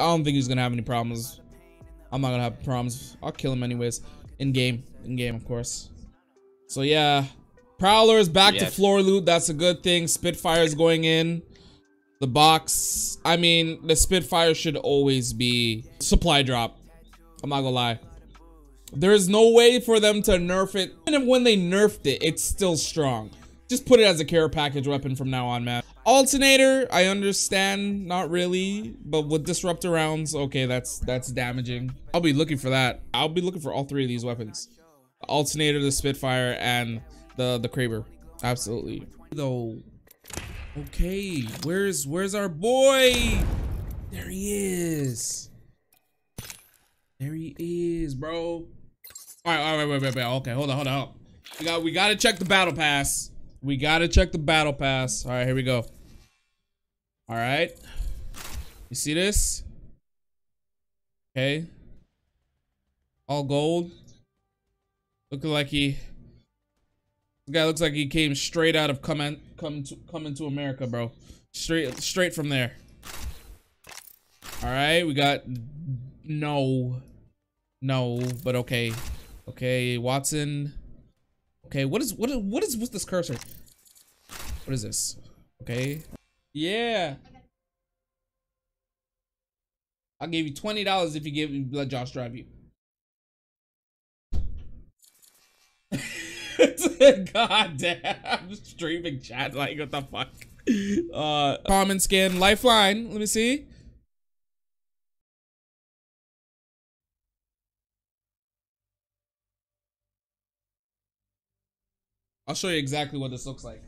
I don't think he's gonna have any problems. I'm not gonna have problems. I'll kill him anyways. In game. In game, of course. So yeah. Prowler's back to floor loot. That's a good thing. Spitfire's going in. The box. I mean, the Spitfire should always be supply drop. I'm not gonna lie. There is no way for them to nerf it. Even when they nerfed it, it's still strong. Just put it as a care package weapon from now on, man. Alternator, I understand, not really, but with disruptor rounds, okay, that's that's damaging. I'll be looking for that. I'll be looking for all three of these weapons: the alternator, the Spitfire, and the the Kraber. Absolutely. Though, okay, where's where's our boy? There he is. There he is, bro. All right, all right, wait, wait, wait. Okay, hold on, hold on. We got, we got to check the battle pass. We got to check the battle pass. All right, here we go. All right. You see this? Okay. All gold. Looking like he. This guy looks like he came straight out of coming, come to, coming to America, bro. Straight, straight from there. All right, we got no, no, but okay, okay, Wattson. Okay, what is what is what is what's this cursor? What is this? Okay, yeah. I'll give you twenty dollars if you give me let Josh drive you. God damn, streaming chat like what the fuck. Uh, common skin, lifeline. Let me see. I'll show you exactly what this looks like.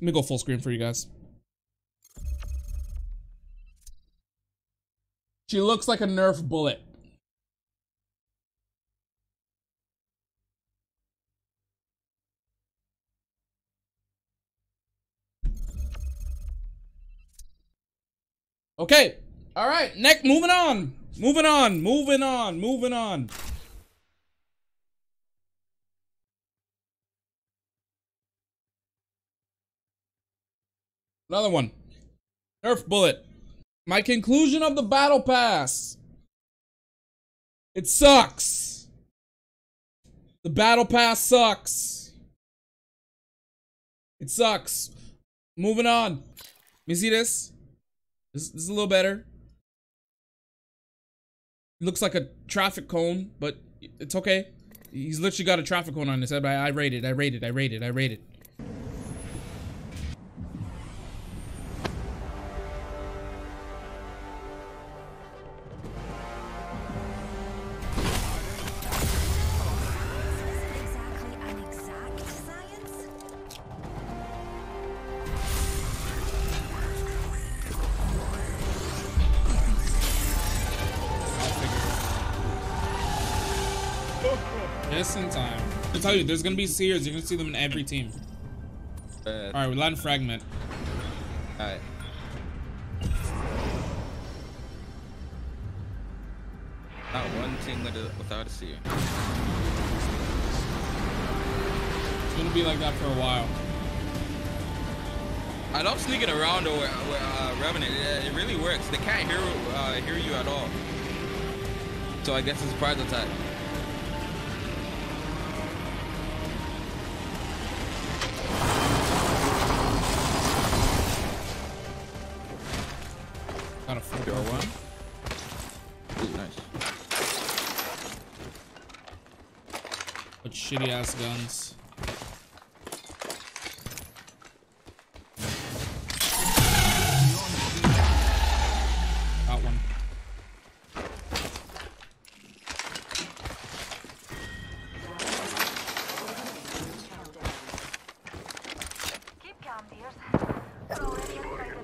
Let me go full screen for you guys. She looks like a Nerf bullet. Okay. All right. Next, moving on. Moving on. Moving on. Moving on. Another one. Nerf bullet. My conclusion of the battle pass. It sucks. The battle pass sucks. It sucks. Moving on. Let me see this. This, this is a little better. It looks like a traffic cone, but it's okay. He's literally got a traffic cone on his head. I, I rate it. I rate it. I rate it. I rate Just in time. I tell you, there's gonna be seers. You're gonna see them in every team. Uh, All right, we're land fragment. Alright. Not one team with a, without a seer. It's gonna be like that for a while. I love sneaking around or uh, Revenant. It, it really works. They can't hear uh, hear you at all. So I guess it's a surprise attack. Shitty ass guns. Got one. Keep calm, dears. Go already excited.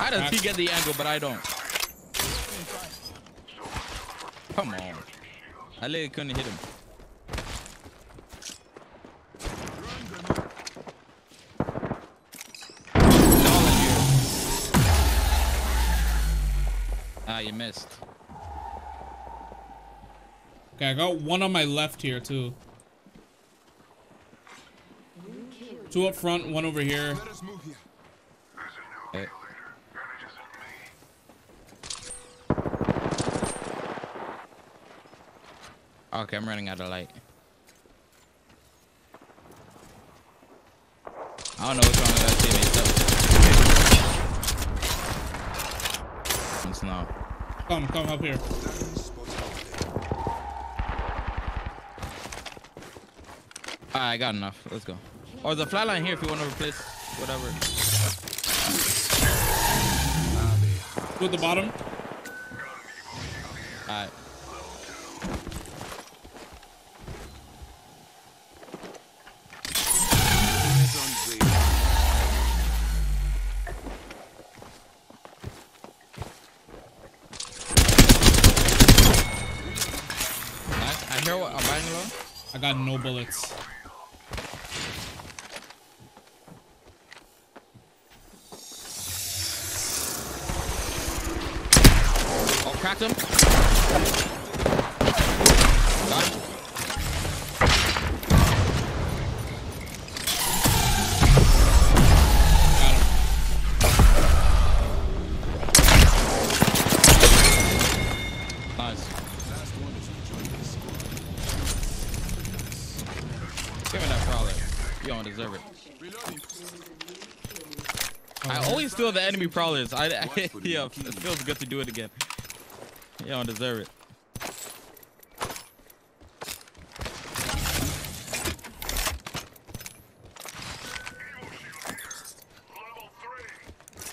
I don't see get the angle, but I don't. Come on. I literally couldn't hit him. Ah, you missed. Okay, I got one on my left here too. Two up front, one over here. Let us move here. Okay. Okay, I'm running out of light. I don't know what's wrong with that teammate. It's not. Come, come up here. Diamond spotted over there. Alright, I got enough. Let's go. Or the flatline here if you want to replace whatever. At the bottom. Alright. Got no bullets. Oh, cracked him. Give me that prowler. You don't deserve it. I always steal the enemy prowlers. I, I yeah, it feels good to do it again. You don't deserve it.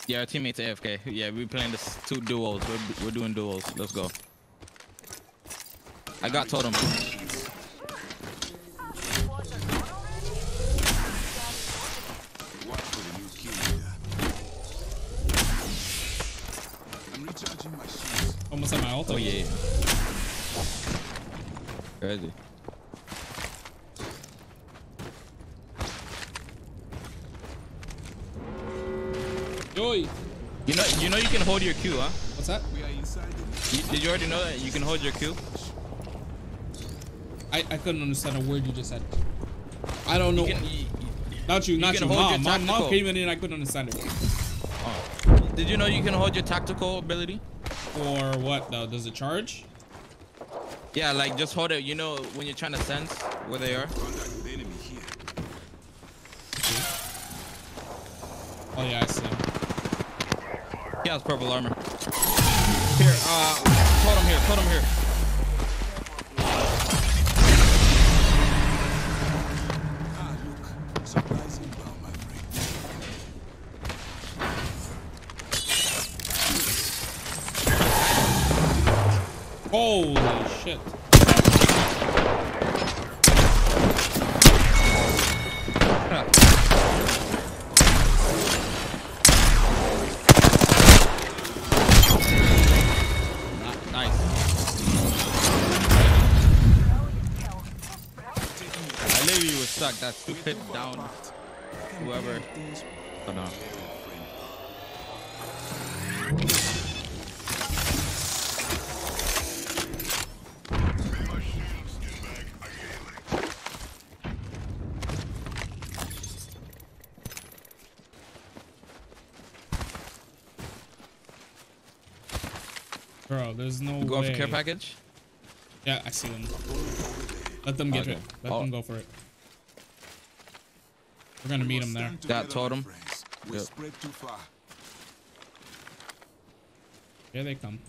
Yeah, our teammates AFK. Yeah, we're playing this two duos. We're, we're doing duos. Let's go. I got totem. Watch for the new kill leader. I'm recharging my shields. Almost at my ult. Oh yeah. Crazy. Joy. You know, you know, you can hold your Q, huh? What's that? We are inside You, did you already know that you can hold your Q? I, I couldn't understand a word you just said. I don't know. You can, you- not you, not you. can your Mom, mom, mom came in and I couldn't understand it. oh. Did you know you can hold your tactical ability? Or what? though? does it charge? Yeah, like just hold it. You know when you're trying to sense where they are. contact enemy here. Oh yeah, I see. him. He has purple armor. Here, uh, hold him here. Hold him here. Shit. That stupid down. Whoever. Hold on. Bro, there's no You going way. for care package? Yeah, I see them. Let them get Okay. it. Let Oh. them go for it. We're gonna meet them there. stand That totem? Yep. spread too far. Here they come.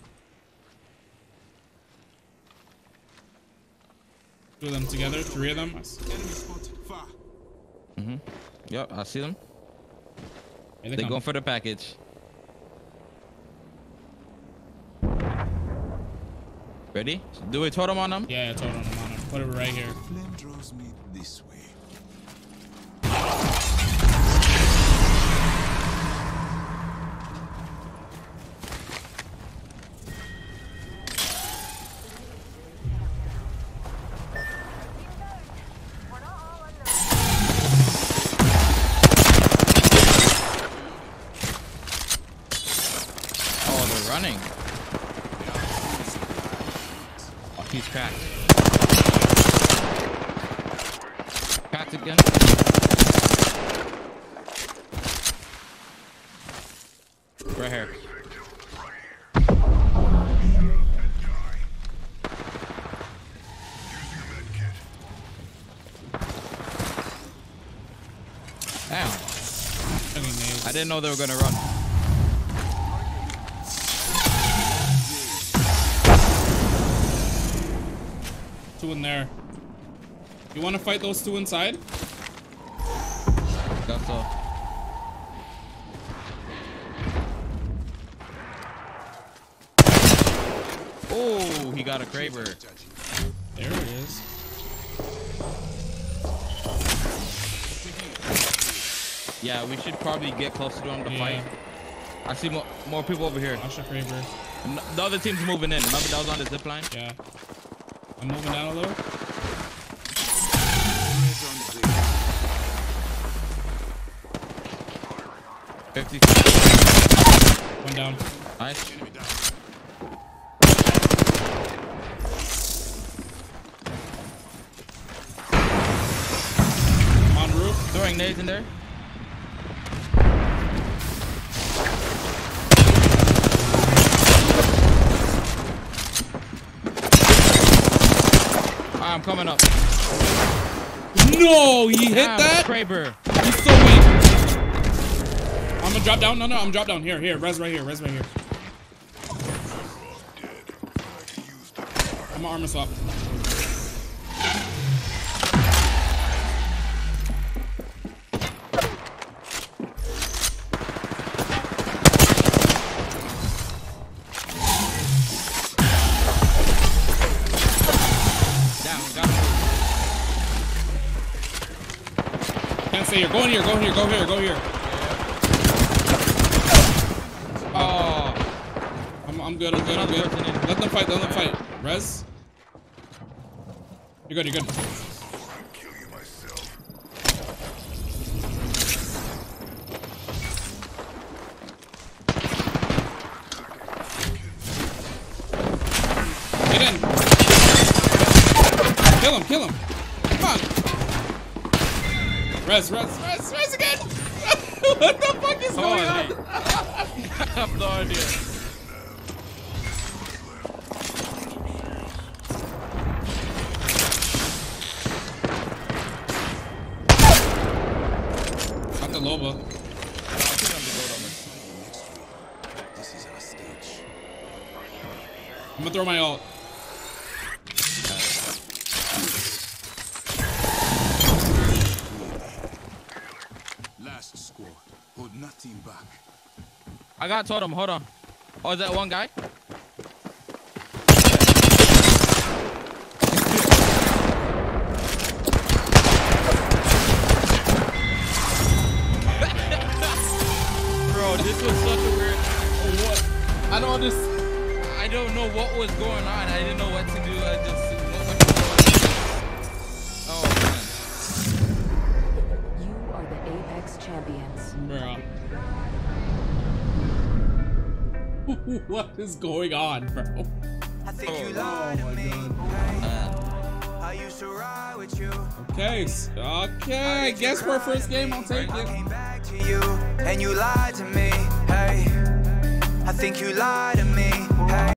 Two of them together, three of them. I s- Enemy spotted far. Mm-hmm. Yep, I see them. Here they, They come. going for the package. Ready? Do a totem on them? Yeah, yeah, total them on him. Put it right here. Flame draws me this way. Cracked again. Right here. Damn. I didn't know they were gonna run. Two in there. You want to fight those two inside? Guess so. Oh, he got a Kraber. There it is. Yeah, we should probably get closer to him to Yeah. fight. I see more, more people over here. Asha Kraber. The other team's moving in. Remember that was on the zip line? Yeah. I'm moving down a little. 50. One down. Nice. On roof. Throwing nades in there. I'm coming up. No, he hit Damn, that. Kraber. He's so Gonna drop down. No, no, I'm drop down. Here, here. Res right here. Res right here. I'm gonna. Down. Can't. Go in here. Go here. Go here. Go here. Oh, I'm, I'm good. I'm good. I'm good. Let them fight. Let them fight. Res. You're good. You're good. Get in. Kill him. Kill him. Come on. Res. Res. Res. Res again. what the fuck is going on? I have no idea. Last squad. Hold nothing back. I got totem. Hold on. Oh, is that one guy? Bro, this was such a weird. What? I don't understand. I don't know what was going on. I didn't know what to do. I just. Champions. Bro. what is going on, bro? I think you Oh, lied to me. I used to ride with you. Okay, okay. Guess for a first game, I'll take I it. came back to you and you lied to me. Hey, I think you lied to me. Hey.